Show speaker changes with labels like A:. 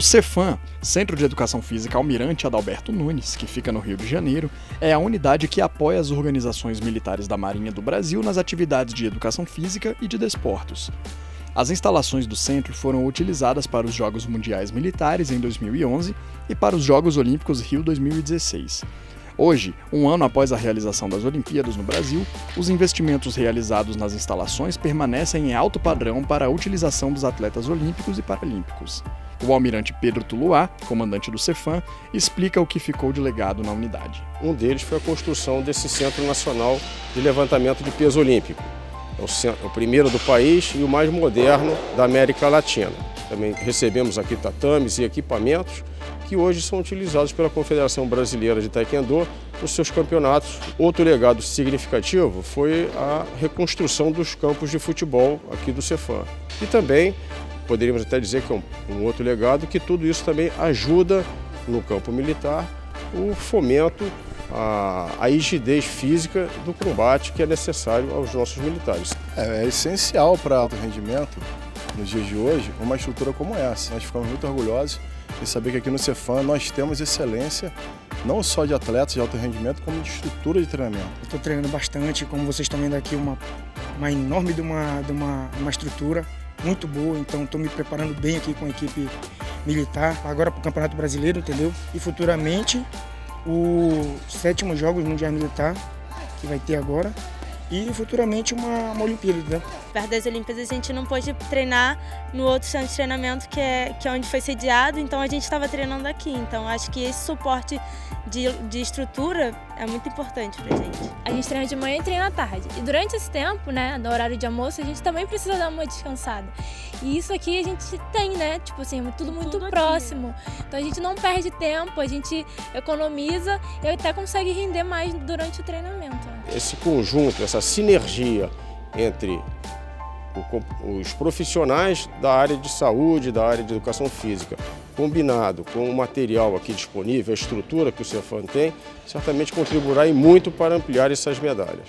A: O Cefam, Centro de Educação Física Almirante Adalberto Nunes, que fica no Rio de Janeiro, é a unidade que apoia as organizações militares da Marinha do Brasil nas atividades de educação física e de desportos. As instalações do centro foram utilizadas para os Jogos Mundiais Militares em 2011 e para os Jogos Olímpicos Rio 2016. Hoje, um ano após a realização das Olimpíadas no Brasil, os investimentos realizados nas instalações permanecem em alto padrão para a utilização dos atletas olímpicos e paralímpicos. O almirante Pedro Tuluá, comandante do Cefam, explica o que ficou de legado na unidade.
B: Um deles foi a construção desse Centro Nacional de Levantamento de Peso Olímpico. É o primeiro do país e o mais moderno da América Latina. Também recebemos aqui tatames e equipamentos que hoje são utilizados pela Confederação Brasileira de Taekwondo nos seus campeonatos. Outro legado significativo foi a reconstrução dos campos de futebol aqui do Cefam. E também, poderíamos até dizer que é um, um outro legado, que tudo isso também ajuda no campo militar o fomento a, a rigidez física do combate que é necessário aos nossos militares.
C: É, é essencial para alto rendimento, nos dias de hoje, uma estrutura como essa. Nós ficamos muito orgulhosos de saber que aqui no Cefam nós temos excelência, não só de atletas de alto rendimento, como de estrutura de treinamento.
D: Estou treinando bastante, como vocês estão vendo aqui, uma, uma enorme de uma, de uma, uma estrutura muito boa, então estou me preparando bem aqui com a equipe militar, agora para o Campeonato Brasileiro, entendeu? E futuramente o sétimo Jogos Mundial Militar, que vai ter agora, e futuramente uma, uma Olimpíada. Né?
E: Perto das Olimpíadas a gente não pôde treinar no outro centro de treinamento que é, que é onde foi sediado, então a gente estava treinando aqui. Então acho que esse suporte de, de estrutura é muito importante pra gente.
F: A gente treina de manhã e treina à tarde. E durante esse tempo, né, no horário de almoço, a gente também precisa dar uma descansada. E isso aqui a gente tem, né? Tipo assim, tudo muito tudo próximo. Então a gente não perde tempo, a gente economiza e até consegue render mais durante o treinamento.
B: Esse conjunto, essa sinergia entre os profissionais da área de saúde, da área de educação física, combinado com o material aqui disponível, a estrutura que o Cefam tem, certamente contribuirá muito para ampliar essas medalhas.